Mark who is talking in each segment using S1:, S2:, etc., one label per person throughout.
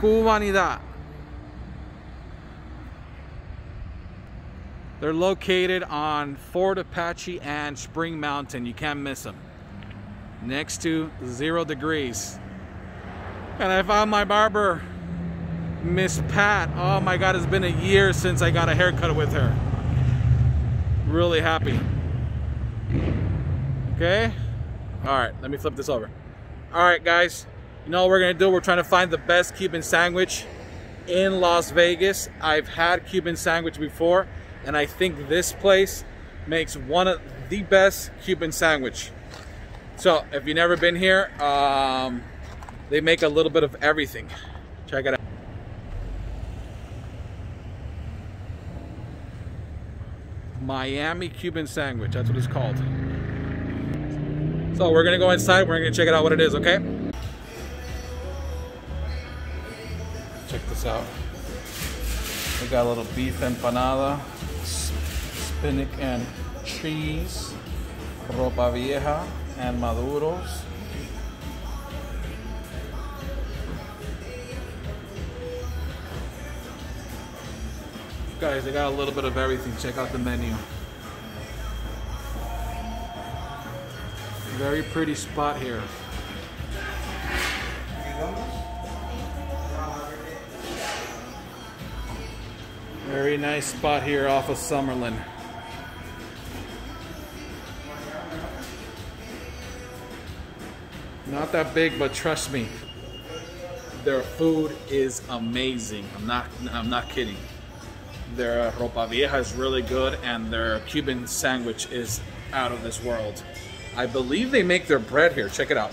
S1: Cubanidad. They're located on Fort Apache and Spring Mountain. You can't miss them. Next to zero degrees. And I found my barber, Miss Pat. Oh my God, it's been a year since I got a haircut with her. Really happy. Okay. All right, let me flip this over. All right, guys. You know what we're gonna do? We're trying to find the best Cuban sandwich in Las Vegas. I've had Cuban sandwich before, and I think this place makes one of the best Cuban sandwich. So if you've never been here, um, they make a little bit of everything. Check it out. Miami Cuban sandwich, that's what it's called. So we're gonna go inside, we're gonna check it out what it is, okay? Check this out. We got a little beef empanada, spinach and cheese, ropa vieja, and maduros. Guys, they got a little bit of everything. Check out the menu. Very pretty spot here. Very nice spot here off of Summerlin. Not that big, but trust me, their food is amazing. I'm not, I'm not kidding. Their uh, ropa vieja is really good, and their Cuban sandwich is out of this world. I believe they make their bread here. Check it out.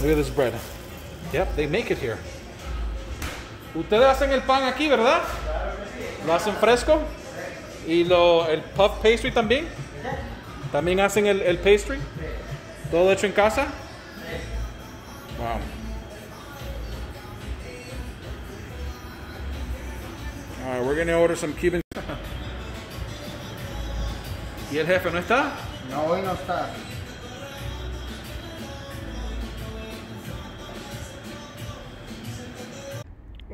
S1: Look at this bread. Yep, they make it here. Ustedes hacen el pan aquí, ¿verdad? Lo hacen fresco. Y lo, el puff pastry también. También hacen el, el pastry. Todo hecho en casa. Wow. All right, we're gonna order some Cuban. ¿Y el jefe no está?
S2: No, hoy no está.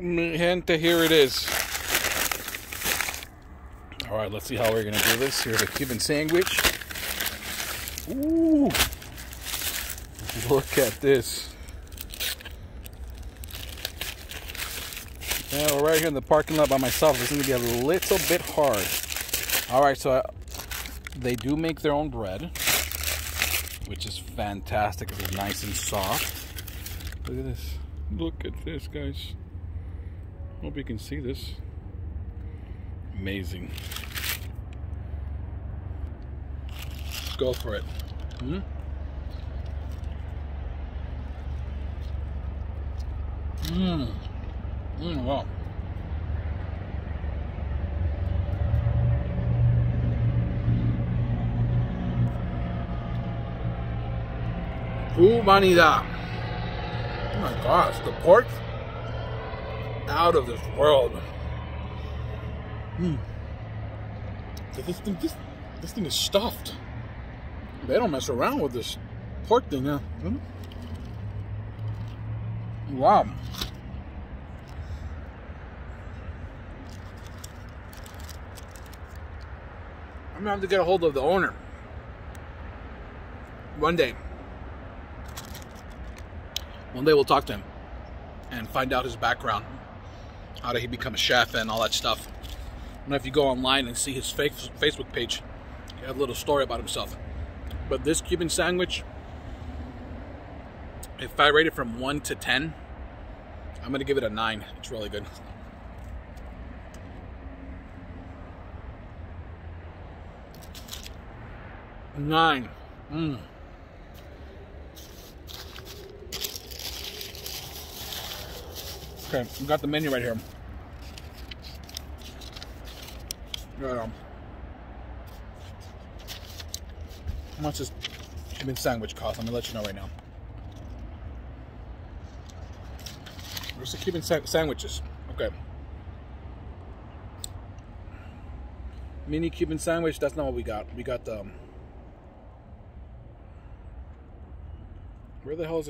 S1: Gente, here it is. All right, let's see how we're gonna do this. Here's a Cuban sandwich. Ooh, look at this. Yeah, we're right here in the parking lot by myself. This is gonna be a little bit hard. All right, so I, they do make their own bread, which is fantastic. It's nice and soft. Look at this. Look at this, guys. Hope you can see this. Amazing. Go for it. Hmm? Mmm. Mmm, wow. Cubanidad. Oh my gosh, the pork out of this world. Hmm. This thing, this, this thing is stuffed. They don't mess around with this pork thing, huh? Hmm? Wow. I'm gonna have to get a hold of the owner one day. One day we'll talk to him and find out his background. How did he become a chef and all that stuff. And if you go online and see his Facebook page, he has a little story about himself. But this Cuban sandwich, if I rate it from 1 to 10, I'm going to give it a 9. It's really good. Nine. Mmm. Okay, we got the menu right here. Right on. How much does Cuban sandwich cost? I'm gonna let you know right now. Where's the Cuban sa sandwiches? Okay. Mini Cuban sandwich, that's not what we got. We got the... Um, where the hell is it?